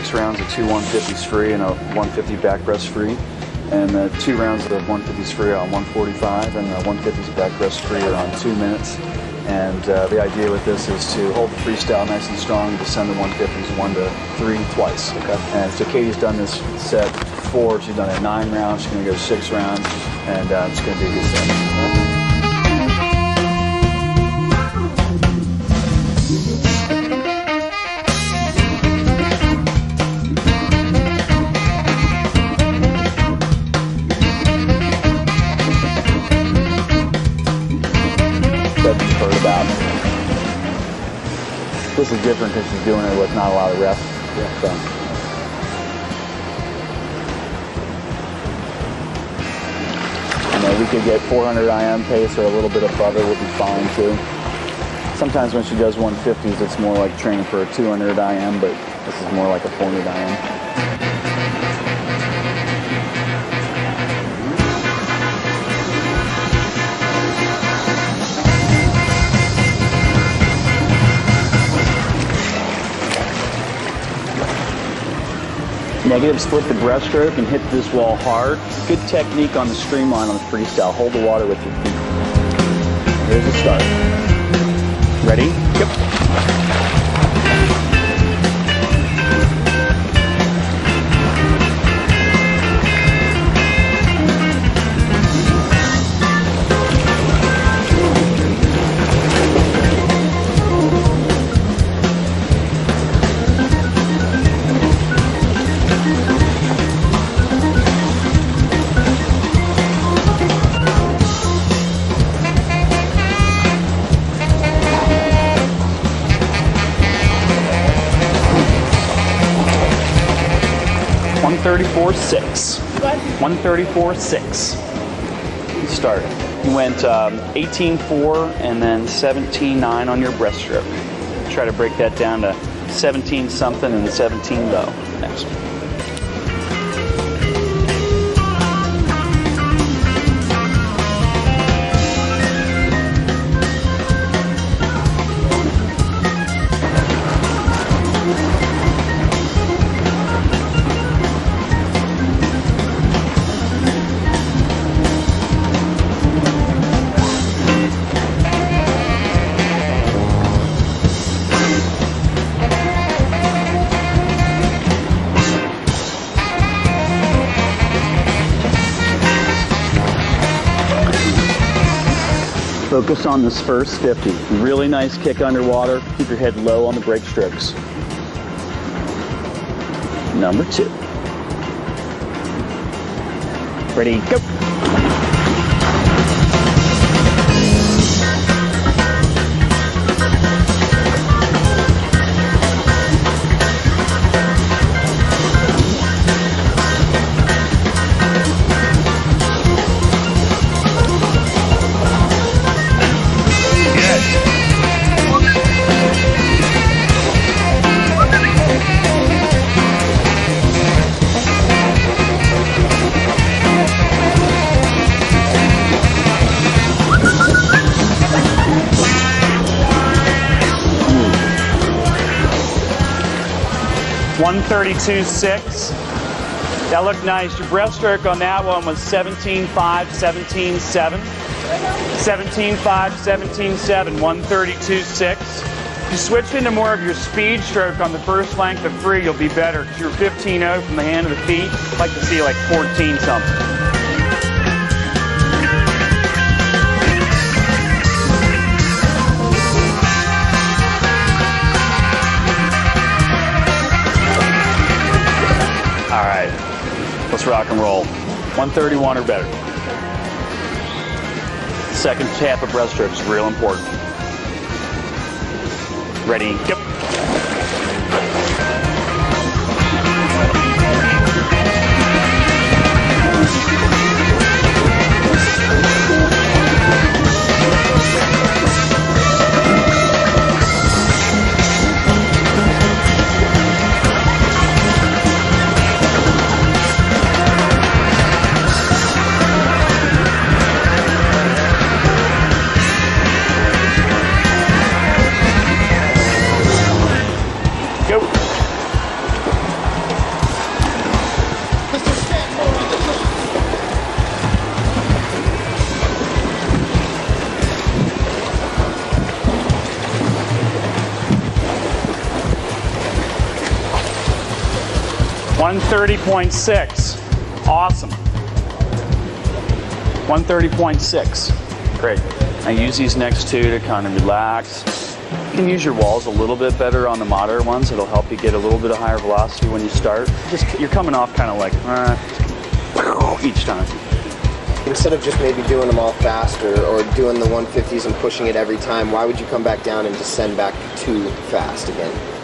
six rounds of two 150s free and a 150 back breast free. And uh, two rounds of 150s free on 145 and the 150s back breast free are on two minutes. And uh, the idea with this is to hold the freestyle nice and strong, descend the 150s one to three twice. Okay. And so Katie's done this set four. She's done it nine rounds. She's going to go six rounds, and uh, it's going to be a good set. This is different because she's doing it with not a lot of rest. Yeah. So. You know, we could get 400 IM pace or a little bit above it would be fine too. Sometimes when she does 150s, it's more like training for a 200 IM, but this is more like a 400 IM. Negative split the breaststroke and hit this wall hard. Good technique on the streamline on the freestyle. Hold the water with your feet. Here's the start. Ready? Yep. One thirty-four six. One thirty-four six. Start. You went um, 18.4 and then 17.9 on your breaststroke. Try to break that down to 17 something and 17 low next. Focus on this first 50. Really nice kick underwater. Keep your head low on the break strokes. Number two. Ready, go. One thirty-two six. That looked nice. Your breaststroke on that one was 17.5, 17.7. 17.5, 17.7, 132.6. You switch into more of your speed stroke on the first length of free, you'll be better. You're 15.0 from the hand to the feet. I'd like to see like 14 something. And roll. 131 or better. Second tap of breaststroke is real important. Ready, go. 130.6. Awesome. 130.6. Great. Now use these next two to kind of relax. You can use your walls a little bit better on the moderate ones. It'll help you get a little bit of higher velocity when you start. Just you're coming off kind of like uh, each time. Instead of just maybe doing them all faster or doing the 150s and pushing it every time, why would you come back down and descend back too fast again?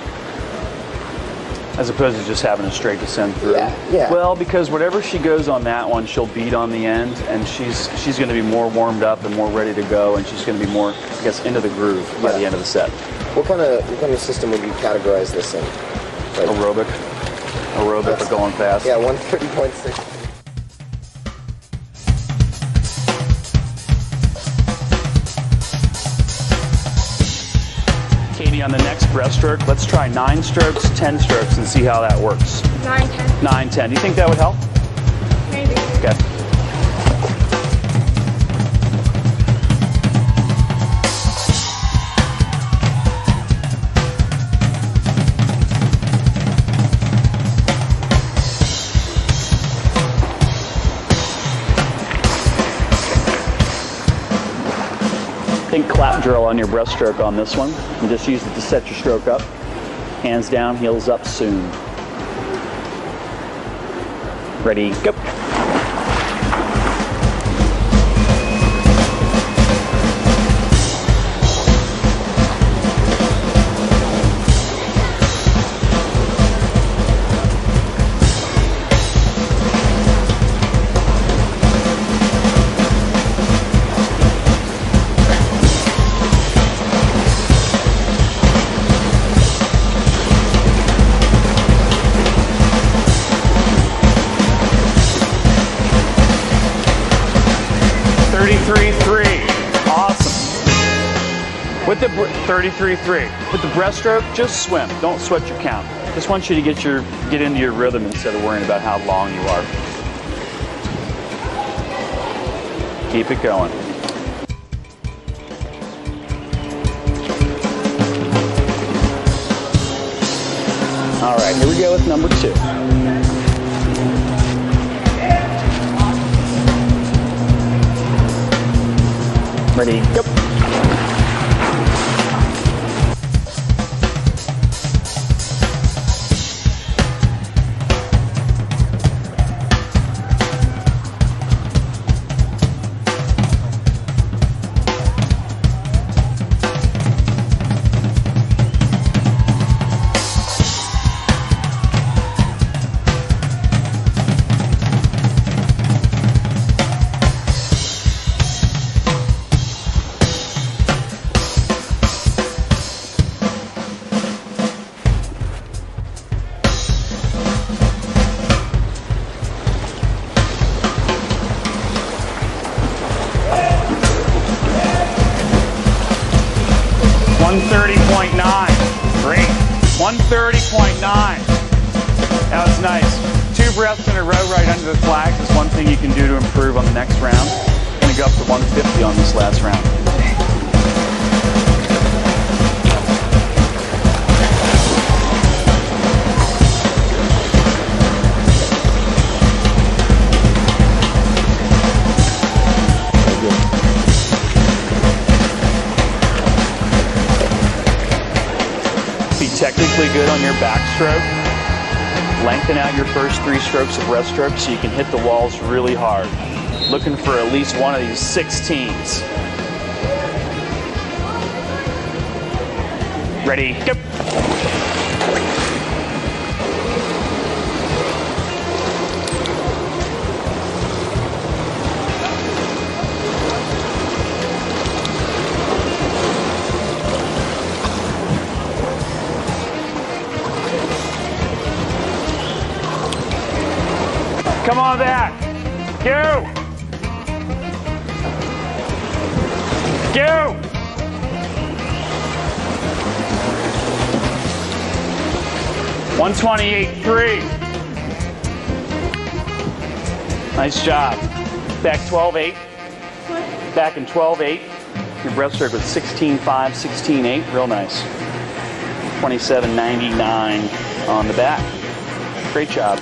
As opposed to just having a straight descend through. Yeah, yeah. Well, because whatever she goes on that one, she'll beat on the end, and she's she's going to be more warmed up and more ready to go, and she's going to be more, I guess, into the groove by Yeah. the end of the set. What kind of what kind of system would you categorize this in? Like, Aerobic, aerobic, but going fast. yeah, 130.6. Katie, on the next breaststroke, let's try nine strokes, ten strokes, and see how that works. Nine, ten, Nine, ten. Do you think that would help? maybe. Okay. Think clap drill on your breaststroke on this one. And just use it to set your stroke up. Hands down, heels up soon. Ready, go. Thirty-three three. Awesome. With the br- 33-3. With the breaststroke, just swim. Don't sweat your count. Just want you to get your get into your rhythm instead of worrying about how long you are. Keep it going. All right, here we go with number two. Ready, go. Nine. That was nice. Two breaths in a row right under the flags is one thing you can do to improve on the next round. Gonna go up to 150 on this last round. Technically good on your backstroke. Lengthen out your first three strokes of breaststroke so you can hit the walls really hard. Looking for at least one of these 16s. Ready, go. Come on back. Go. Go. One twenty-eight three. Nice job. Back 12-8. Back in 12-8. Your breaststroke was 16-5, 16-8. Real nice. 27.99 on the back. Great job.